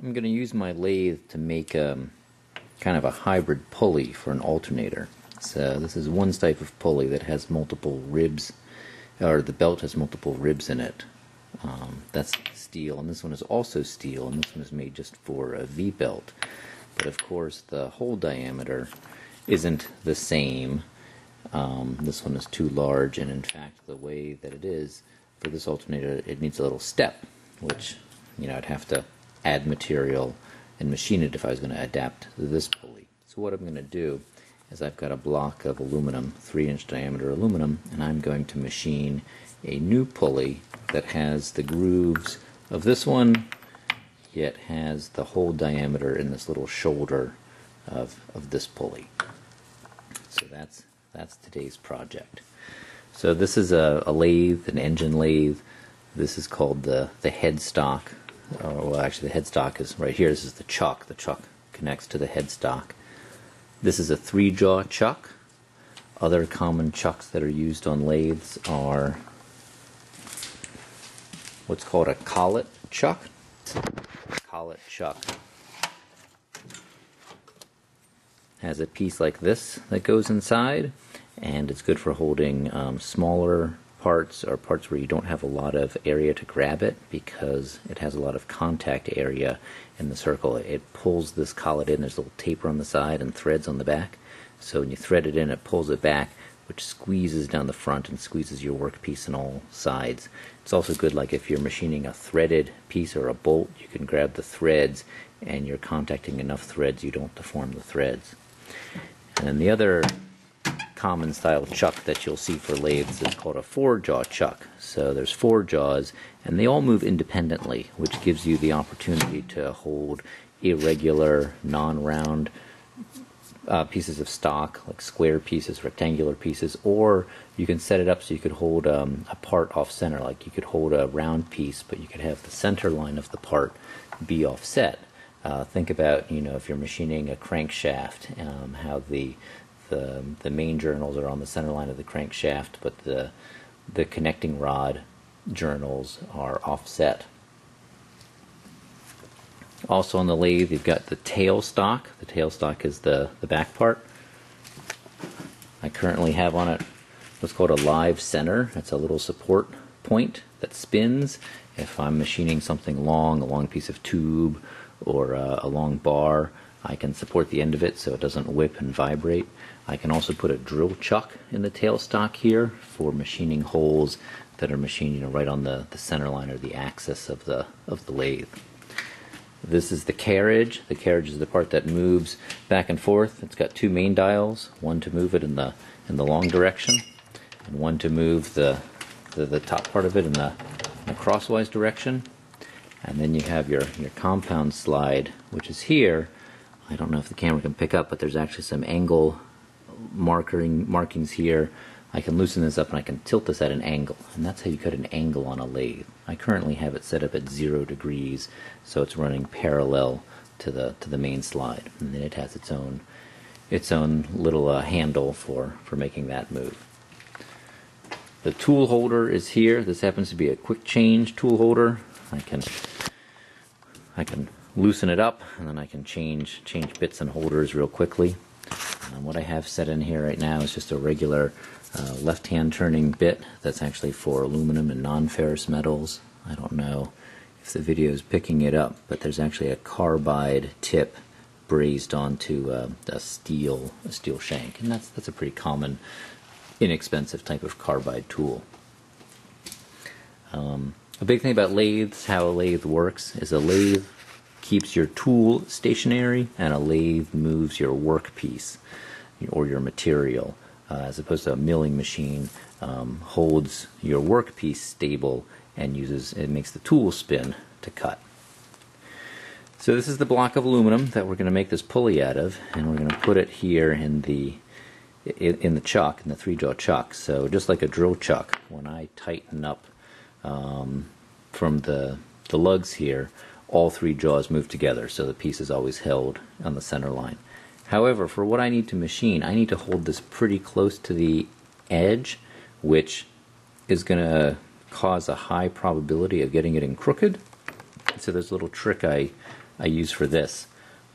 I'm going to use my lathe to make um, kind of a hybrid pulley for an alternator. So this is one type of pulley that has multiple ribs, or the belt has multiple ribs in it. Um, that's steel, and this one is also steel, and this one is made just for a V-belt. But of course, the hole diameter isn't the same. Um, this one is too large, and in fact, the way that it is for this alternator, it needs a little step, which you know I'd have to add material and machine it if I was going to adapt this pulley. So what I'm going to do is I've got a block of aluminum, 3 inch diameter aluminum, and I'm going to machine a new pulley that has the grooves of this one, yet has the hole diameter in this little shoulder of, of this pulley. So that's, that's today's project. So this is a, a lathe, an engine lathe. This is called the, the headstock oh, well actually the headstock is right here. This is the chuck. The chuck connects to the headstock. This is a three jaw chuck. Other common chucks that are used on lathes are what's called a collet chuck. Collet chuck has a piece like this that goes inside, and it's good for holding um, smaller parts are parts where you don't have a lot of area to grab it because it has a lot of contact area in the circle. It pulls this collet in. There's a little taper on the side and threads on the back. So when you thread it in, it pulls it back, which squeezes down the front and squeezes your workpiece on all sides. It's also good, like if you're machining a threaded piece or a bolt, you can grab the threads and you're contacting enough threads you don't deform the threads. And the other common style chuck that you'll see for lathes is called a four jaw chuck. So there's four jaws and they all move independently, which gives you the opportunity to hold irregular, non-round uh, pieces of stock, like square pieces, rectangular pieces, or you can set it up so you could hold um, a part off center, like you could hold a round piece, but you could have the center line of the part be offset. Uh, think about, you know, if you're machining a crankshaft, um, how the the, the main journals are on the center line of the crankshaft, but the, the connecting rod journals are offset. Also on the lathe, you've got the tailstock. The tailstock is the, the back part. I currently have on it what's called a live center. It's a little support point that spins. If I'm machining something long, a long piece of tube or a long bar, I can support the end of it so it doesn't whip and vibrate. I can also put a drill chuck in the tailstock here for machining holes that are machined you know, right on the, the center line or the axis of the, of the lathe. This is the carriage. The carriage is the part that moves back and forth. It's got two main dials, one to move it in the, in the long direction and one to move the, the, the top part of it in the, in the crosswise direction. And then you have your, your compound slide, which is here, I don't know if the camera can pick up, but there's actually some angle marking markings here. I can loosen this up and I can tilt this at an angle, and that's how you cut an angle on a lathe. I currently have it set up at zero degrees, so it's running parallel to the to the main slide, and then it has its own its own little uh, handle for for making that move. The tool holder is here. This happens to be a quick change tool holder. I can I can loosen it up and then I can change change bits and holders real quickly. Um, what I have set in here right now is just a regular uh, left hand turning bit that's actually for aluminum and non-ferrous metals. I don't know if the video is picking it up, but there's actually a carbide tip brazed onto uh, a steel a steel shank, and that's that's a pretty common, inexpensive type of carbide tool. Um, a big thing about lathes, how a lathe works, is a lathe keeps your tool stationary and a lathe moves your workpiece or your material uh, as opposed to a milling machine um, holds your workpiece stable and uses it makes the tool spin to cut. So this is the block of aluminum that we're going to make this pulley out of and we're going to put it here in the in the chuck, in the three jaw chuck. So just like a drill chuck, when I tighten up um, from the, the lugs here, all three jaws move together so the piece is always held on the center line. However, for what I need to machine, I need to hold this pretty close to the edge, which is going to cause a high probability of getting it in crooked. So there's a little trick I, I use for this.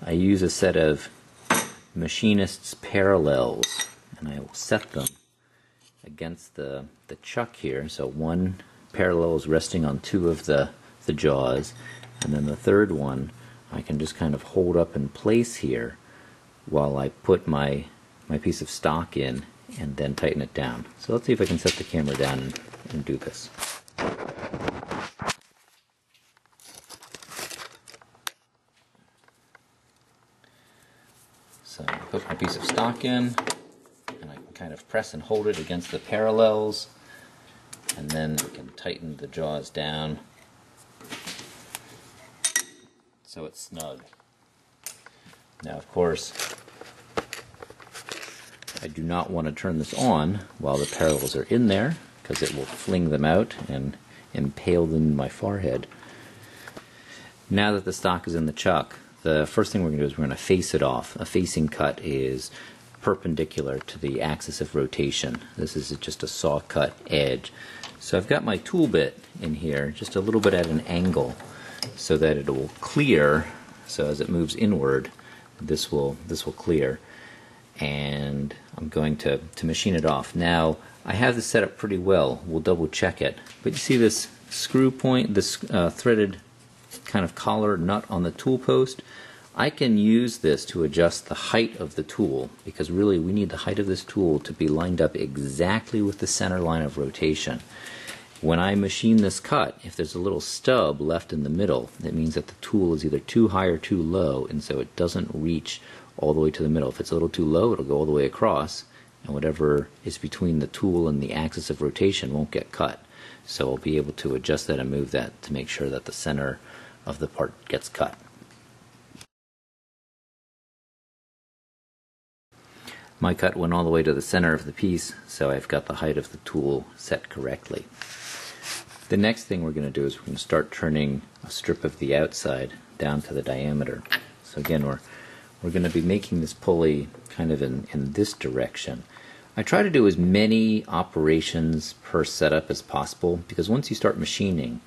I use a set of machinist's parallels and I will set them against the, the chuck here. So one parallel is resting on two of the, the jaws and then the third one I can just kind of hold up in place here while I put my my piece of stock in and then tighten it down. So let's see if I can set the camera down and, and do this. So I put my piece of stock in and I can kind of press and hold it against the parallels and then we can tighten the jaws down so it's snug. Now of course I do not want to turn this on while the parallels are in there because it will fling them out and impale them in my forehead. Now that the stock is in the chuck, the first thing we're going to do is we're going to face it off. A facing cut is perpendicular to the axis of rotation. This is just a saw cut edge. So I've got my tool bit in here just a little bit at an angle so that it will clear so as it moves inward this will this will clear and I'm going to, to machine it off. Now, I have this set up pretty well. We'll double check it. But you see this screw point, this uh, threaded kind of collar nut on the tool post? I can use this to adjust the height of the tool because really we need the height of this tool to be lined up exactly with the center line of rotation. When I machine this cut, if there's a little stub left in the middle, it means that the tool is either too high or too low, and so it doesn't reach all the way to the middle. If it's a little too low, it'll go all the way across, and whatever is between the tool and the axis of rotation won't get cut. So I'll be able to adjust that and move that to make sure that the center of the part gets cut. My cut went all the way to the center of the piece, so I've got the height of the tool set correctly. The next thing we're going to do is we're going to start turning a strip of the outside down to the diameter. So again, we're we're going to be making this pulley kind of in, in this direction. I try to do as many operations per setup as possible because once you start machining,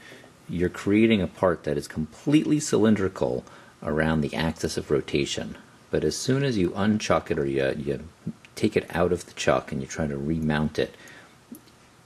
you're creating a part that is completely cylindrical around the axis of rotation. But as soon as you unchuck it or you, you take it out of the chuck and you try to remount it,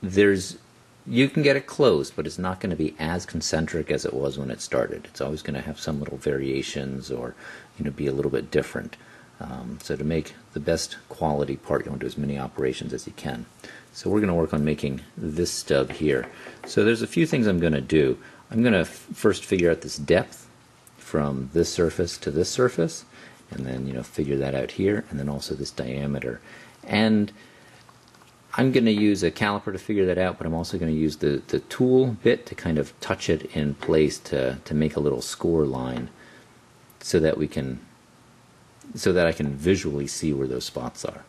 there's you can get it closed, but it's not going to be as concentric as it was when it started. It's always going to have some little variations or you know be a little bit different. Um, so to make the best quality part, you want to do as many operations as you can. So we're going to work on making this stub here. So there's a few things I'm going to do. I'm going to first figure out this depth from this surface to this surface, and then you know figure that out here, and then also this diameter. And I'm going to use a caliper to figure that out, but I'm also going to use the, the tool bit to kind of touch it in place to, to make a little score line so that we can so that I can visually see where those spots are.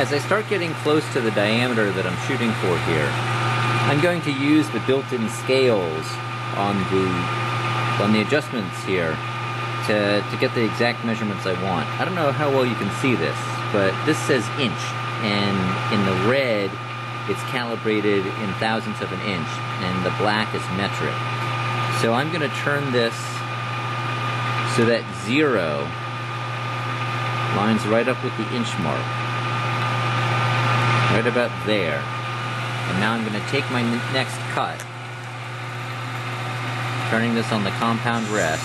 As I start getting close to the diameter that I'm shooting for here, I'm going to use the built-in scales on the on the adjustments here to, to get the exact measurements I want. I don't know how well you can see this, but this says inch, and in the red it's calibrated in thousandths of an inch, and the black is metric. So I'm going to turn this so that zero lines right up with the inch mark right about there. And now I'm going to take my next cut, turning this on the compound rest.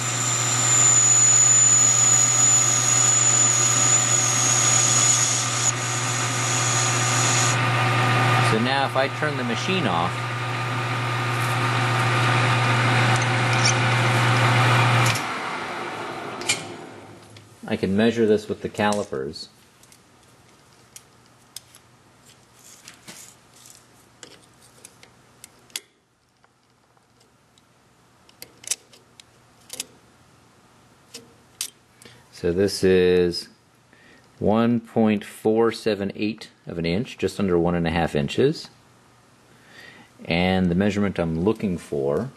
So now if I turn the machine off, I can measure this with the calipers. So this is 1.478 of an inch, just under one and a half inches. And the measurement I'm looking for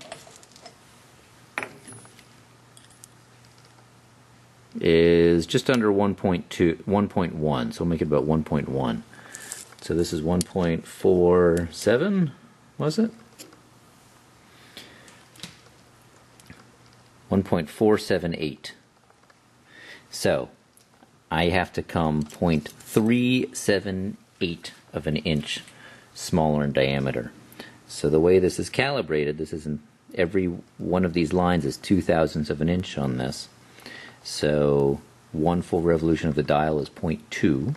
is just under 1.2, 1.1, so we'll make it about 1.1. So this is 1.47, was it? 1.478. So I have to come 0.378 of an inch smaller in diameter. So the way this is calibrated, this is in every one of these lines is two thousandths of an inch on this. So one full revolution of the dial is 0.2.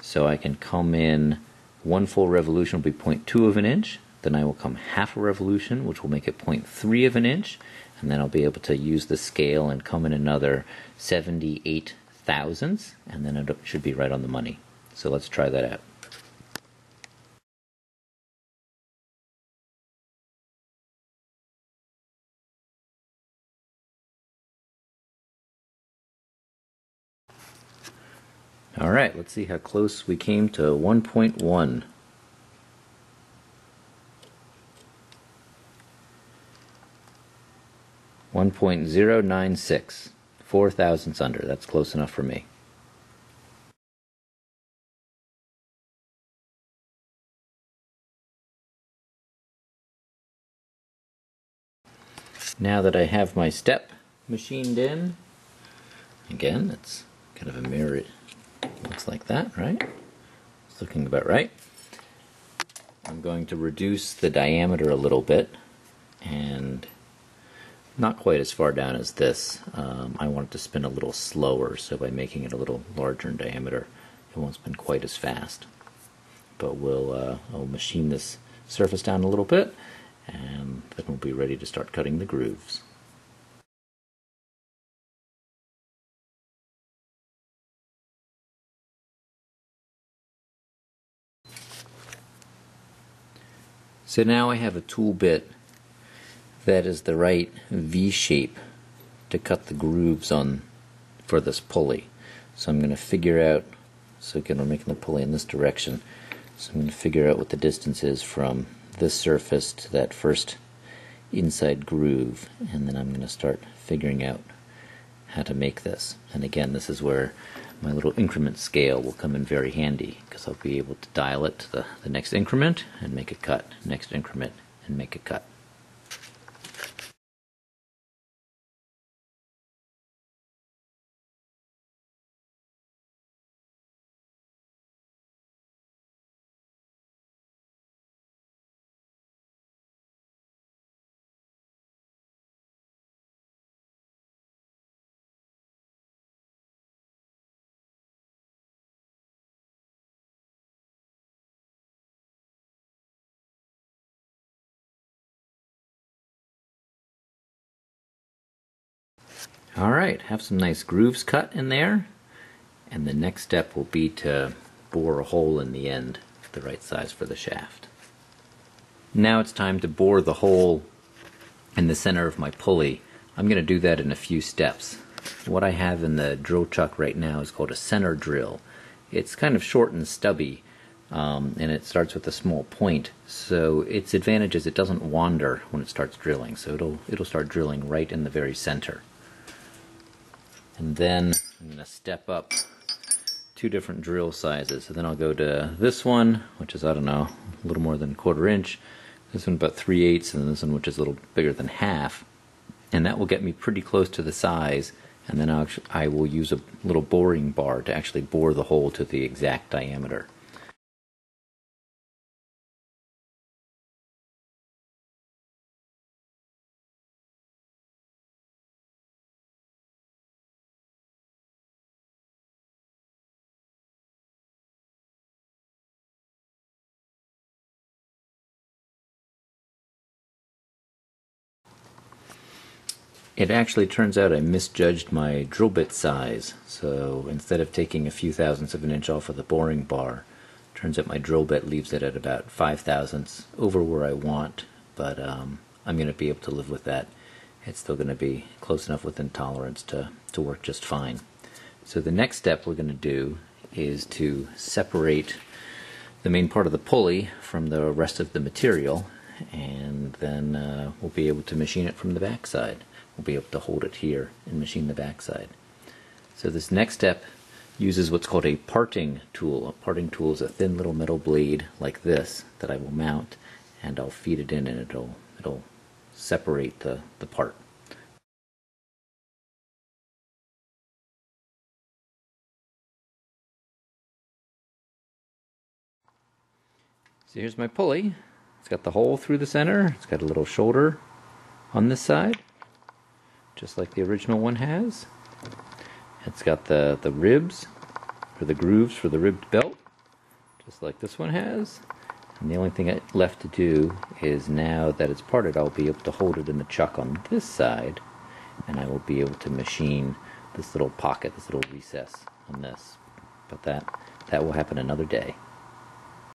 So I can come in one full revolution will be 0.2 of an inch. Then I will come half a revolution, which will make it 0.3 of an inch. And then I'll be able to use the scale and come in another 78 thousandths. And then it should be right on the money. So let's try that out. All right, let's see how close we came to 1.1. One point zero nine six, four thousandths under. That's close enough for me. Now that I have my step machined in, again, it's kind of a mirror Looks like that, right? It's looking about right. I'm going to reduce the diameter a little bit and not quite as far down as this. Um, I want it to spin a little slower, so by making it a little larger in diameter, it won't spin quite as fast. But we'll, uh, I'll machine this surface down a little bit, and then we'll be ready to start cutting the grooves. So now I have a tool bit that is the right V shape to cut the grooves on for this pulley. So I'm going to figure out, so again we're making the pulley in this direction, so I'm going to figure out what the distance is from this surface to that first inside groove and then I'm going to start figuring out how to make this. And again this is where my little increment scale will come in very handy because I'll be able to dial it to the, the next increment and make a cut, next increment and make a cut. Alright, have some nice grooves cut in there. And the next step will be to bore a hole in the end, the right size for the shaft. Now it's time to bore the hole in the center of my pulley. I'm going to do that in a few steps. What I have in the drill chuck right now is called a center drill. It's kind of short and stubby, um, and it starts with a small point. So its advantage is it doesn't wander when it starts drilling. So it'll it'll start drilling right in the very center. And then I'm going to step up two different drill sizes. So then I'll go to this one, which is, I don't know, a little more than a quarter inch. This one about 3 eighths, and this one which is a little bigger than half. And that will get me pretty close to the size. And then I'll, I will use a little boring bar to actually bore the hole to the exact diameter. It actually turns out I misjudged my drill bit size. So instead of taking a few thousandths of an inch off of the boring bar, turns out my drill bit leaves it at about five thousandths over where I want. But um, I'm going to be able to live with that. It's still going to be close enough within tolerance to, to work just fine. So the next step we're going to do is to separate the main part of the pulley from the rest of the material and then uh, we'll be able to machine it from the back side we'll be able to hold it here and machine the backside. So this next step uses what's called a parting tool. A parting tool is a thin little metal blade like this that I will mount and I'll feed it in and it'll it'll separate the, the part. So here's my pulley. It's got the hole through the center. It's got a little shoulder on this side, just like the original one has. It's got the, the ribs, or the grooves for the ribbed belt, just like this one has. And the only thing left to do is now that it's parted, I'll be able to hold it in the chuck on this side, and I will be able to machine this little pocket, this little recess on this. But that that will happen another day.